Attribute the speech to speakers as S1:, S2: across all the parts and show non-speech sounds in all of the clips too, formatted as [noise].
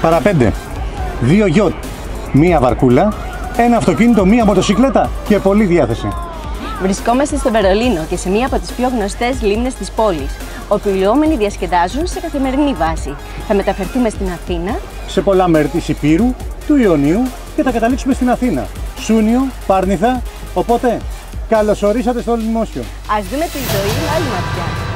S1: παραπέντε. Δύο γιότ, μία βαρκούλα, ένα αυτοκίνητο, μία μοτοσυκλέτα και πολλή διάθεση.
S2: Βρισκόμαστε στο Βερολίνο και σε μία από τις πιο γνωστές λίμνες της πόλης, όπου οι λιόμενοι διασκεδάζουν σε καθημερινή βάση. Θα μεταφερθούμε στην Αθήνα,
S1: Σε πολλά μέρη της Υπήρου, του Ιωνίου και θα καταλήξουμε στην Αθήνα. Σούνιο, Πάρνηθα, οπότε καλωσορίσατε στο Δημόσιο.
S2: ας δούμε τη ζωή με άλλη ματιά.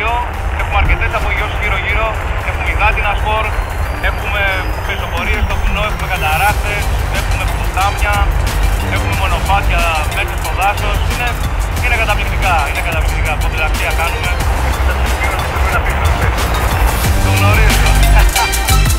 S2: 2.
S1: Έχουμε αρκετές απογειώσεις γύρω-γύρω. Έχουμε υδάτινα σπορ. Έχουμε πεζοπορίες στο βουνό. Έχουμε καταράκτε. Έχουμε ποτάμια. Έχουμε μονοπάτια μέσα στο δάσος. Είναι, είναι καταπληκτικά. Είναι καταπληκτικά. Ποδηλασία κάνουμε. Το γνωρίζω. [laughs]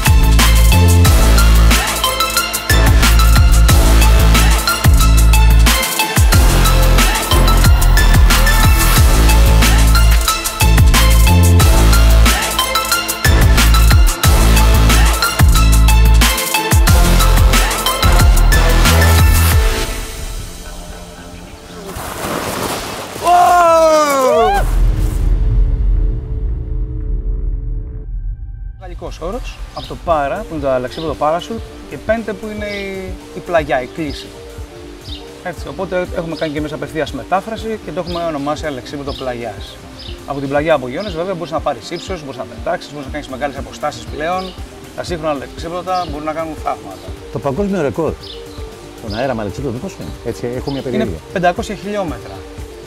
S1: πάρα που είναι το αλεξίποδο parachute και πέντε που είναι η, η πλαγιά, η κλίση. Έτσι, οπότε έχουμε κάνει και εμεί απευθείας μετάφραση και το έχουμε ονομάσει αλεξίποδο πλαγιάς. Από την πλαγιά από βέβαια μπορείς να πάρεις ύψος, μπορείς να πετάξεις, μπορείς να κάνεις μεγάλες αποστάσεις πλέον. Τα σύγχρονα αλεξίποδα μπορούν να κάνουν θαύματα.
S3: Το παγκόσμιο ρεκόρ στον αέρα με αλεξίποδο πόσο είναι, έτσι, έχω μια περιέργεια.
S1: Είναι 500 χιλιόμετρα.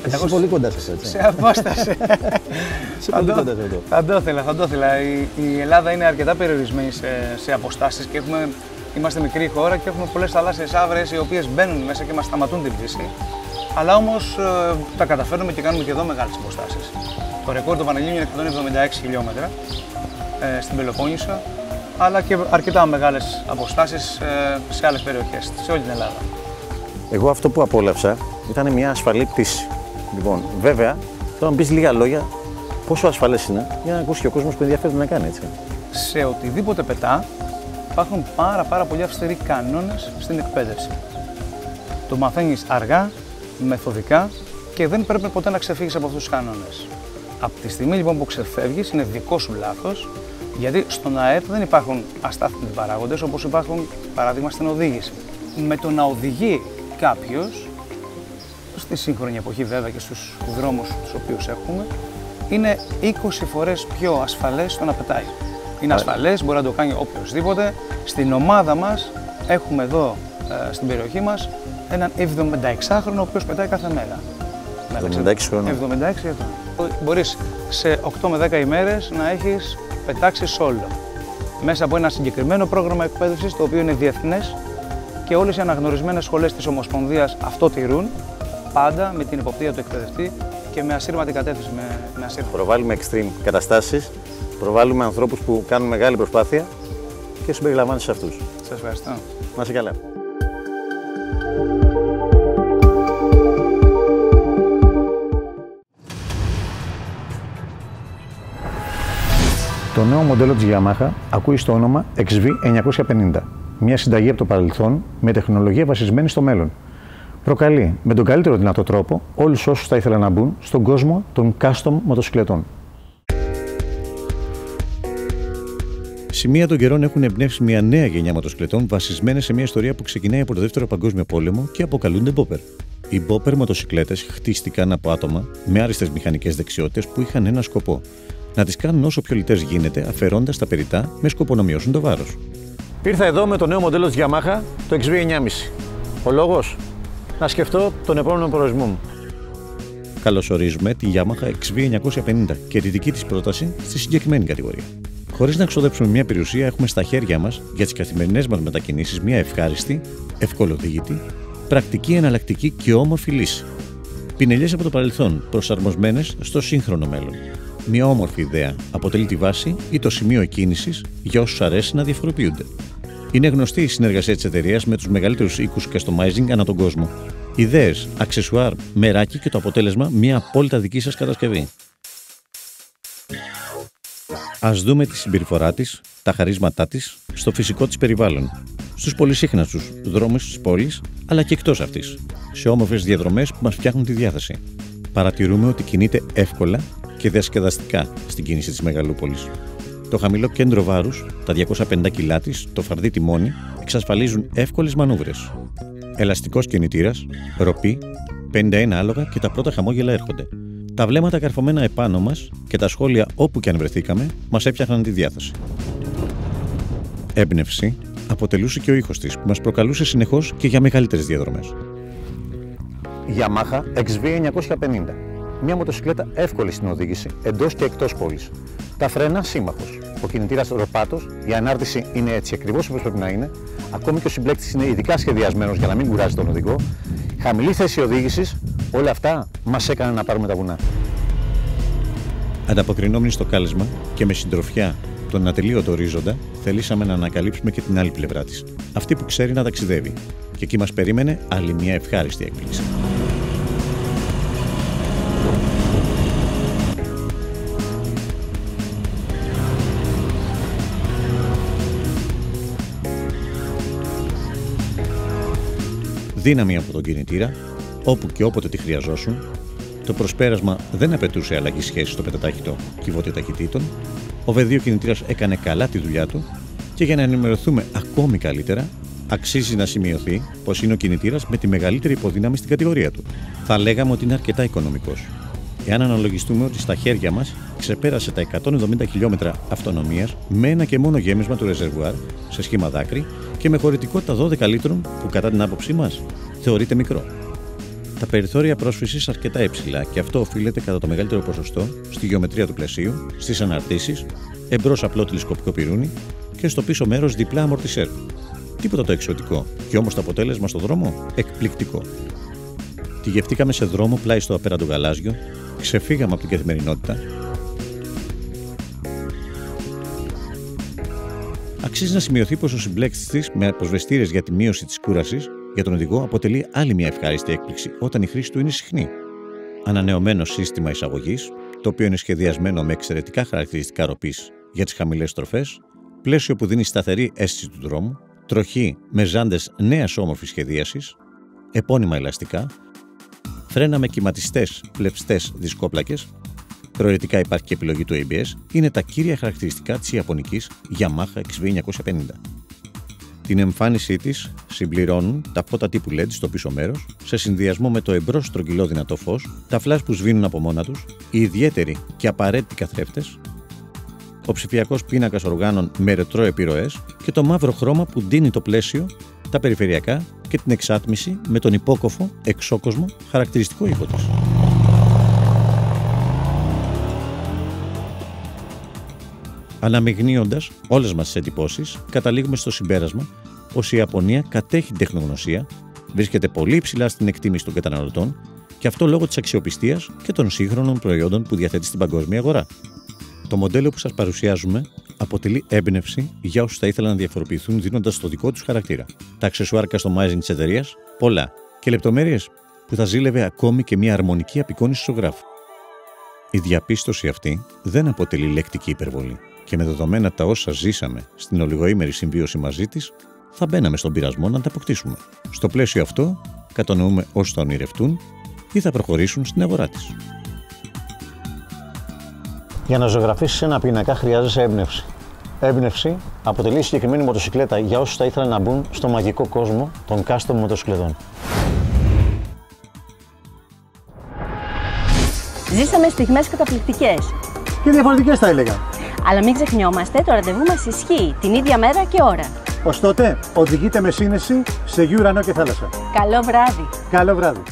S3: Είσαι πολύ κοντά σας έτσι.
S1: Σε απόσταση. [laughs]
S3: Σε πολύ κοντά σε αυτό.
S1: Θα το ήθελα, θα το ήθελα. Η, η Ελλάδα είναι αρκετά περιορισμένη σε, σε αποστάσεις και έχουμε, είμαστε μικρή χώρα και έχουμε πολλές θαλάσσιες άβρες οι οποίες μπαίνουν μέσα και μας σταματούν την πτήση. Αλλά όμως ε, τα καταφέρνουμε και κάνουμε και εδώ μεγάλες αποστάσεις. Το ρεκόρ του Πανελλήνιου είναι 176 χιλιόμετρα ε, στην Πελοπόννησο, αλλά και αρκετά μεγάλες αποστάσεις ε, σε άλλες περιοχές, σε όλη την Ελλάδα.
S3: Εγώ αυτό που απόλαυσα ήταν μια ασφαλή πτήση. Λοιπόν, βέβαια, τώρα να πεις λίγα λόγια πόσο ασφαλές είναι για να ακούσει και ο κόσμος που ενδιαφέρεται να κάνει έτσι.
S1: Σε οτιδήποτε πετά υπάρχουν πάρα, πάρα πολύ αυστηροί κανόνες στην εκπαίδευση. Το μαθαίνεις αργά, μεθοδικά και δεν πρέπει ποτέ να ξεφύγεις από αυτούς τους κανόνες. Από τη στιγμή λοιπόν που ξεφεύγεις, είναι δικό σου λάθος, γιατί στον ΑΕΠ δεν υπάρχουν αστάθμιτοι παράγοντες όπως υπάρχουν παράδειγμα στην οδήγηση. Με το να οδηγεί κάποιος στη σύγχρονη εποχή βέβαια και στους δρόμους τους οποίους έχουμε, είναι 20 φορές πιο ασφαλές το να πετάει. Είναι ασφαλές, μπορεί να το κάνει οποιοδήποτε. Στην ομάδα μας έχουμε εδώ ε, στην περιοχή μας έναν 76χρονο ο οποίος πετάει κάθε μέρα.
S3: 76 χρόνια.
S1: 76 χρόνια. Μπορείς σε 8 με 10 ημέρες να έχεις πετάξει σόλο. Μέσα από ένα συγκεκριμένο πρόγραμμα εκπαίδευσης το οποίο είναι διεθνές και όλες οι αναγνωρισμένες σχολές της Ομοσπονδίας αυτό τηρούν πάντα με την υποπτία του εκπαιδευτή και με ασύρματη κατεύθυνση. Με, με ασύρματη.
S3: Προβάλλουμε extreme καταστάσεις, προβάλλουμε ανθρώπους που κάνουν μεγάλη προσπάθεια και συμπεριλαμβάνει σε αυτούς.
S1: Σας ευχαριστώ.
S3: Να είσαι καλά. Το νέο μοντέλο της Yamaha ακούει στο όνομα XV950, μια συνταγή από το παρελθόν με τεχνολογία βασισμένη στο μέλλον προκαλεί με τον καλύτερο δυνατό τρόπο όλους όσους θα ήθελαν να μπουν στον κόσμο των custom μοτοσυκλετών. Σημεία των καιρών έχουν εμπνεύσει μια νέα γενιά μοτοσυκλετών βασισμένε σε μια ιστορία που ξεκινάει από το Δεύτερο Παγκόσμιο Πόλεμο και αποκαλούνται Bopper. Οι Bopper μοτοσυκλέτες χτίστηκαν από άτομα με άριστες μηχανικές δεξιότητες που είχαν ένα σκοπό. Να τις κάνουν όσο πιο λιτές γίνεται, αφαιρώντας τα περιτά με σκοπό να μειώσουν το βάρος. Ήρθα εδώ με το νέο μοντέλο της Yamaha, το XV9,5. Ο λόγος, να σκεφτώ τον επόμενο προορισμό μου. Καλωσορίζουμε τη Yamaha XV950 και τη δική της πρόταση στη συγκεκριμένη κατηγορία. Χωρίς να ξοδέψουμε μια περιουσία, έχουμε στα χέρια μας για τις καθημερινές μας μετακινήσεις μια ευχάριστη, ευκολοδίγητη, πρακτική, εναλλακτική και όμορφη λύση. Πινελιές από το παρελθόν, προσαρμοσμένες στο σύγχρονο μέλλον. Μια όμορφη ιδέα αποτελεί τη βάση ή το σημείο εκκίνηση για όσους αρέσει να διαφοροποιούνται. Είναι γνωστή η συνεργασία της εταιρείας με τους μεγαλύτερους οίκους customizing ανά τον κόσμο. Ιδέες, αξεσουάρ, μεράκι και το αποτέλεσμα μια απόλυτα δική σας κατασκευή. Α δούμε τη συμπεριφορά της, τα χαρίσματά της, στο φυσικό της περιβάλλον, στους πολυσύχναστους δρόμους της πόλης, αλλά και εκτός αυτής, σε όμορφες διαδρομές που μας φτιάχνουν τη διάθεση. Παρατηρούμε ότι κινείται εύκολα και διασκεδαστικά στην κίνηση της μεγαλούπολης. Το χαμηλό κέντρο βάρους, τα 250 κιλά της, το φαρδί τιμόνι εξασφαλίζουν εύκολες μανούβρες. Ελαστικός κινητήρας, ροπή, 51 άλογα και τα πρώτα χαμόγελα έρχονται. Τα βλέμματα καρφωμένα επάνω μας και τα σχόλια όπου και αν βρεθήκαμε μας έπιαχναν τη διάθεση. Έμπνευση αποτελούσε και ο ήχος της που μας προκαλούσε συνεχώς και για μεγαλύτερες διαδρομές. Yamaha XV950 μια μοτοσυκλέτα εύκολη στην οδήγηση εντός και εκτός πόλης. Τα φρένα σύμμαχος. Ο κινητήρας ροπάτος, η ανάρτηση είναι έτσι ακριβώς όπως πρέπει να είναι. Ακόμη και ο συμπλέκτης είναι ειδικά σχεδιασμένος για να μην κουράζει τον οδηγό. Χαμηλή θέση οδήγησης, όλα αυτά μας έκαναν να πάρουμε τα βουνά. Ανταποκρινόμενοι στο κάλεσμα και με συντροφιά τον ατελείωτο ορίζοντα, θελήσαμε να ανακαλύψουμε και την άλλη πλευρά της. Αυτή που ξέρει να ταξιδεύει. Και εκεί μας περίμενε άλλη μια ευχάριστη έκπληξη. Δύναμη από τον κινητήρα, όπου και όποτε τη χρειαζόσουν, το προσπέρασμα δεν απαιτούσε αλλαγή σχέση στο πετατάχητο κυβότιο ταχυτήτων, ο V2 κινητήρας έκανε καλά τη δουλειά του και για να ενημερωθούμε ακόμη καλύτερα, αξίζει να σημειωθεί πως είναι ο κινητήρας με τη μεγαλύτερη υποδύναμη στην κατηγορία του. Θα λέγαμε ότι είναι αρκετά οικονομικός. Εάν αναλογιστούμε ότι στα χέρια μας ξεπέρασε τα 170 χιλιόμετρα αυτονομίας με ένα και μόνο γέμισμα του ρεζερβουάρ σε σχήμα δάκρυ και με χωρητικότητα 12 λίτρων που κατά την άποψή μας θεωρείται μικρό. Τα περιθώρια πρόσφυσης αρκετά υψηλά και αυτό οφείλεται κατά το μεγαλύτερο ποσοστό στη γεωμετρία του πλαισίου, στις αναρτήσεις, εμπρός απλό τηλεσκοπικό πυρούνι και στο πίσω μέρος διπλά αμορτισέρ. Τίποτα το εξωτικό, και όμως το αποτέλεσμα στο δρόμο εκπληκτικό. Τη γευτήκαμε σε δρόμο πλάι στο απέραντο γαλάζιο, ξεφύγαμε από την καθημερινότητα. Αξίζει να σημειωθεί πως ο συμπλέκτης τη με αποσβεστήρες για τη μείωση της κούρασης για τον οδηγό αποτελεί άλλη μια ευχάριστη έκπληξη όταν η χρήση του είναι συχνή. Ανανεωμένο σύστημα εισαγωγής, το οποίο είναι σχεδιασμένο με εξαιρετικά χαρακτηριστικά ροπής για τις χαμηλές στροφές, πλαίσιο που δίνει σταθερή αίσθηση του δρόμου, τροχή με ζάντες νέας όμορφης σχεδίασης, επώνυμα ελαστικά, φρένα με κυματιστές πλευστές δισκόπλακες, προαιρετικά υπάρχει και επιλογή του ABS, είναι τα κύρια χαρακτηριστικά της Ιαπωνικής Yamaha XV950. Την εμφάνισή της συμπληρώνουν τα φώτα τύπου LED στο πίσω μέρος, σε συνδυασμό με το εμπρός στρογγυλό δυνατό φως, τα φλάσ που σβήνουν από μόνα τους, οι ιδιαίτεροι και απαραίτητοι καθρέφτες, ο ψηφιακός πίνακας οργάνων με ρετρό επιρροές και το μαύρο χρώμα που δίνει το πλαίσιο, τα περιφερειακά και την εξάτμιση με τον υπόκοφο εξόκοσμο χαρακτηριστικό ήχο της. Αναμειγνύοντας όλες μας τις εντυπώσεις, καταλήγουμε στο συμπέρασμα πως η Ιαπωνία κατέχει την τεχνογνωσία, βρίσκεται πολύ υψηλά στην εκτίμηση των καταναλωτών και αυτό λόγω της αξιοπιστίας και των σύγχρονων προϊόντων που διαθέτει στην παγκόσμια αγορά. Το μοντέλο που σας παρουσιάζουμε αποτελεί έμπνευση για όσους θα ήθελαν να διαφοροποιηθούν δίνοντας το δικό τους χαρακτήρα. Τα αξεσουάρ customizing της εταιρείας, πολλά και λεπτομέρειες που θα ζήλευε ακόμη και μια αρμονική απεικόνηση ζωγράφου. Η διαπίστωση αυτή δεν αποτελεί λεκτική υπερβολή και με δεδομένα τα όσα ζήσαμε στην ολιγοήμερη συμβίωση μαζί της, θα μπαίναμε στον πειρασμό να τα αποκτήσουμε. Στο πλαίσιο αυτό, κατανοούμε όσοι θα ονειρευτούν ή θα προχωρήσουν στην αγορά της.
S4: Για να ζωγραφίσεις ένα πίνακα χρειάζεσαι έμπνευση. Έμπνευση αποτελεί συγκεκριμένη μοτοσυκλέτα για όσους θα ήθελαν να μπουν στο μαγικό κόσμο των custom μοτοσυκλετών.
S2: Ζήσαμε στιγμές καταπληκτικές.
S4: Και διαφορετικές θα έλεγα.
S2: Αλλά μην ξεχνιόμαστε, το ραντεβού μας ισχύει την ίδια μέρα και ώρα.
S4: Ωστότε, οδηγείτε με σύνεση σε γη, ουρανό και θάλασσα.
S2: Καλό βράδυ!
S4: Καλό βράδυ.